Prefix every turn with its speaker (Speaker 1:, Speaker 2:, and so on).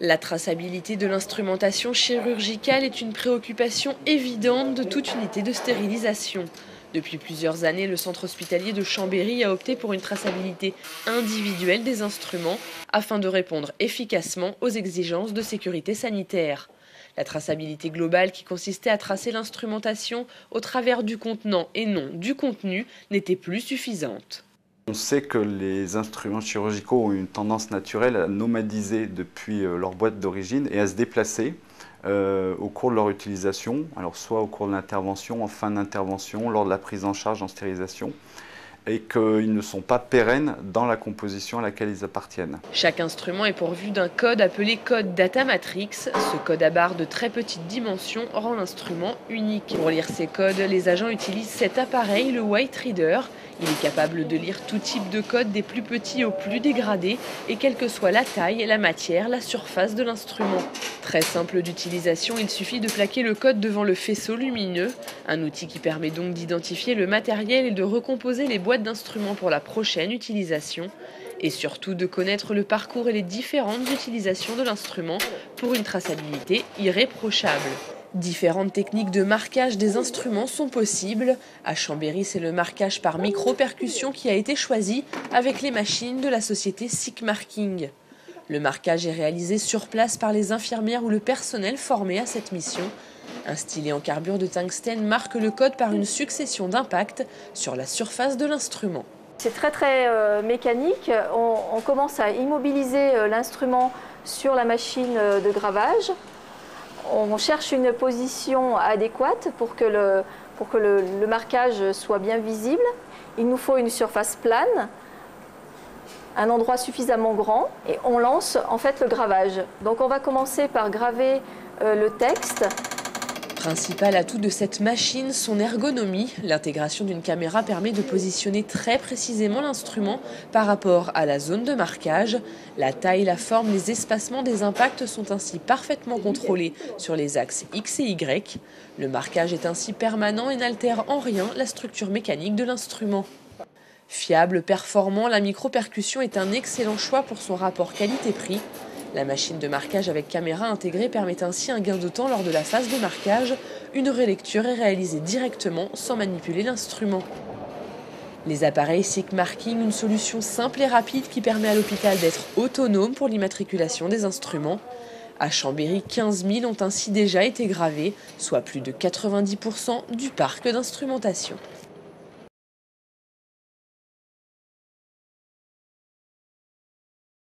Speaker 1: La traçabilité de l'instrumentation chirurgicale est une préoccupation évidente de toute unité de stérilisation. Depuis plusieurs années, le centre hospitalier de Chambéry a opté pour une traçabilité individuelle des instruments afin de répondre efficacement aux exigences de sécurité sanitaire. La traçabilité globale qui consistait à tracer l'instrumentation au travers du contenant et non du contenu n'était plus suffisante.
Speaker 2: On sait que les instruments chirurgicaux ont une tendance naturelle à nomadiser depuis euh, leur boîte d'origine et à se déplacer euh, au cours de leur utilisation, soit au cours de l'intervention, en fin d'intervention, lors de la prise en charge en stérilisation et qu'ils ne sont pas pérennes dans la composition à laquelle ils appartiennent.
Speaker 1: Chaque instrument est pourvu d'un code appelé code data matrix. Ce code à barre de très petite dimension rend l'instrument unique. Pour lire ces codes, les agents utilisent cet appareil, le White Reader. Il est capable de lire tout type de code des plus petits aux plus dégradés et quelle que soit la taille, la matière, la surface de l'instrument. Très simple d'utilisation, il suffit de plaquer le code devant le faisceau lumineux, un outil qui permet donc d'identifier le matériel et de recomposer les boîtes d'instruments pour la prochaine utilisation, et surtout de connaître le parcours et les différentes utilisations de l'instrument pour une traçabilité irréprochable. Différentes techniques de marquage des instruments sont possibles. À Chambéry, c'est le marquage par micro-percussion qui a été choisi avec les machines de la société Sick Marking. Le marquage est réalisé sur place par les infirmières ou le personnel formé à cette mission. Un stylet en carbure de tungstène marque le code par une succession d'impacts sur la surface de l'instrument.
Speaker 3: C'est très très euh, mécanique. On, commence à immobiliser euh, l'instrument sur la machine euh, de gravage. On cherche une position adéquate pour que, le, marquage soit bien visible. Il nous faut une surface plane un endroit suffisamment grand et on lance en fait le gravage. Donc on va commencer par graver euh, le texte.
Speaker 1: Principal atout de cette machine, son ergonomie. L'intégration d'une caméra permet de positionner très précisément l'instrument par rapport à la zone de marquage. La taille, la forme, les espacements des impacts sont ainsi parfaitement contrôlés sur les axes X et Y. Le marquage est ainsi permanent et n'altère en rien la structure mécanique de l'instrument. Fiable, performant, la micro-percussion est un excellent choix pour son rapport qualité-prix. La machine de marquage avec caméra intégrée permet ainsi un gain de temps lors de la phase de marquage. Une relecture est réalisée directement sans manipuler l'instrument. Les appareils SICK Marking, une solution simple et rapide qui permet à l'hôpital d'être autonome pour l'immatriculation des instruments. À Chambéry, 15 000 ont ainsi déjà été gravés, soit plus de 90% du parc d'instrumentation.